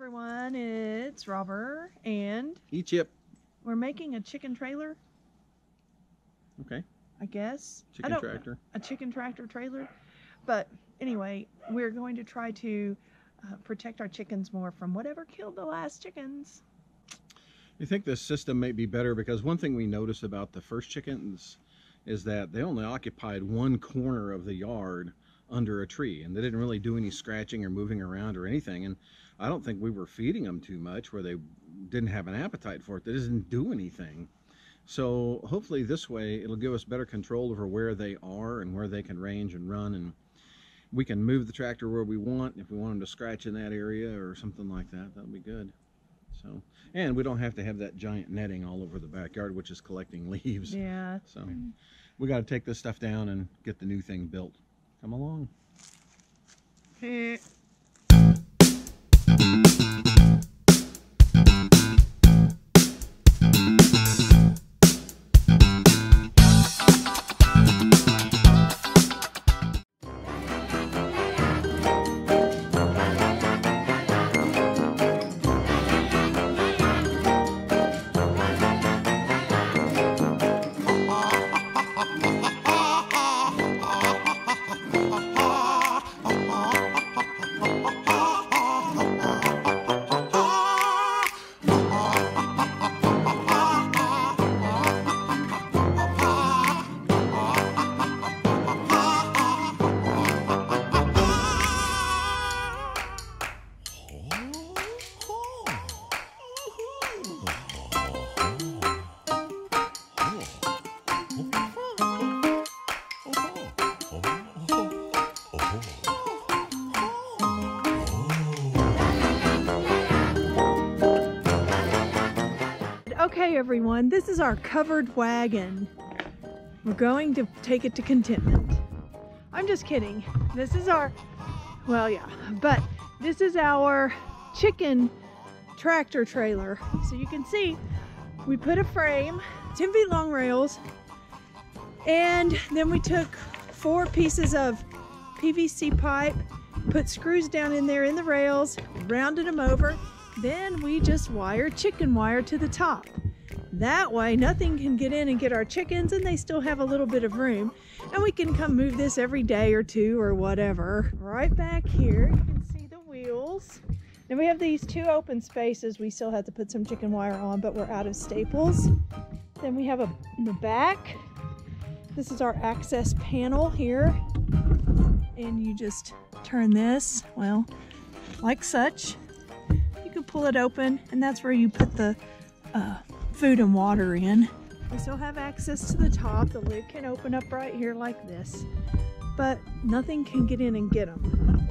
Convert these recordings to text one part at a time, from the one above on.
everyone, it's Robert, and E chip. we're making a chicken trailer, Okay. I guess. I Chicken don't- tractor. A chicken tractor trailer. But anyway, we're going to try to uh, protect our chickens more from whatever killed the last chickens. You think this system may be better because one thing we noticed about the first chickens is that they only occupied one corner of the yard under a tree and they didn't really do any scratching or moving around or anything and I don't think we were feeding them too much where they didn't have an appetite for it. They didn't do anything. So hopefully this way it'll give us better control over where they are and where they can range and run and we can move the tractor where we want if we want them to scratch in that area or something like that. That'll be good. So, and we don't have to have that giant netting all over the backyard, which is collecting leaves. Yeah. So, we got to take this stuff down and get the new thing built. Come along. Okay, everyone, this is our covered wagon. We're going to take it to contentment. I'm just kidding. This is our, well, yeah, but this is our chicken tractor trailer. So you can see we put a frame, 10 feet long rails, and then we took four pieces of PVC pipe, put screws down in there in the rails, rounded them over, then we just wire chicken wire to the top. That way nothing can get in and get our chickens and they still have a little bit of room and we can come move this every day or two or whatever. Right back here you can see the wheels. Now we have these two open spaces we still have to put some chicken wire on but we're out of staples. Then we have a in the back. This is our access panel here and you just turn this, well, like such you can pull it open and that's where you put the uh, food and water in. We still have access to the top. The lid can open up right here like this, but nothing can get in and get them.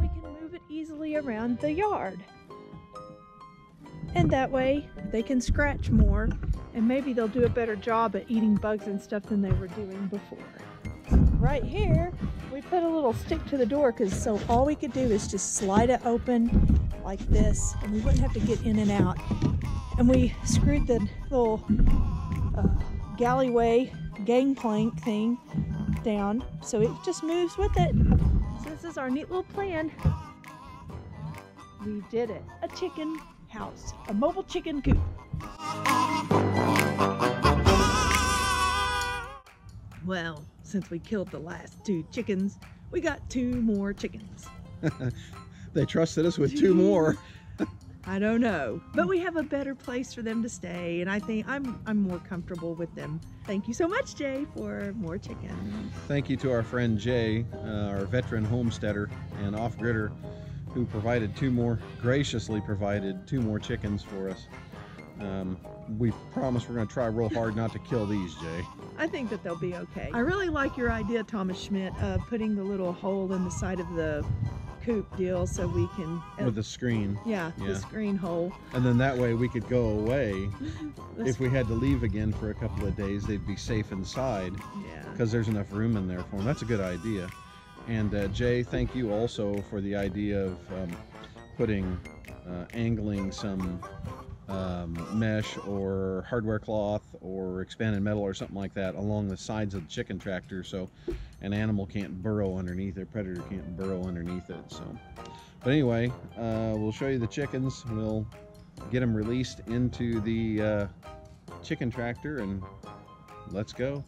We can move it easily around the yard. And that way they can scratch more and maybe they'll do a better job at eating bugs and stuff than they were doing before. Right here, we put a little stick to the door because so all we could do is just slide it open like this and we wouldn't have to get in and out. And we screwed the little uh, galleyway gangplank thing down so it just moves with it. So this is our neat little plan. We did it. A chicken house, a mobile chicken coop. Well, since we killed the last two chickens, we got two more chickens. They trusted us with two more. I don't know, but we have a better place for them to stay, and I think I'm I'm more comfortable with them. Thank you so much, Jay, for more chickens. Thank you to our friend Jay, uh, our veteran homesteader and off-gridder, who provided two more, graciously provided two more chickens for us. Um, we promise we're going to try real hard not to kill these, Jay. I think that they'll be okay. I really like your idea, Thomas Schmidt, of putting the little hole in the side of the coop deal so we can. With the screen. yeah, yeah. the screen hole. And then that way we could go away. If we had to leave again for a couple of days, they'd be safe inside yeah. because there's enough room in there for them. That's a good idea. And uh, Jay, thank you also for the idea of um, putting, uh, angling some um, mesh or hardware cloth or expanded metal or something like that along the sides of the chicken tractor so an animal can't burrow underneath a predator can't burrow underneath it. So But anyway, uh, we'll show you the chickens. We'll get them released into the uh, chicken tractor and let's go.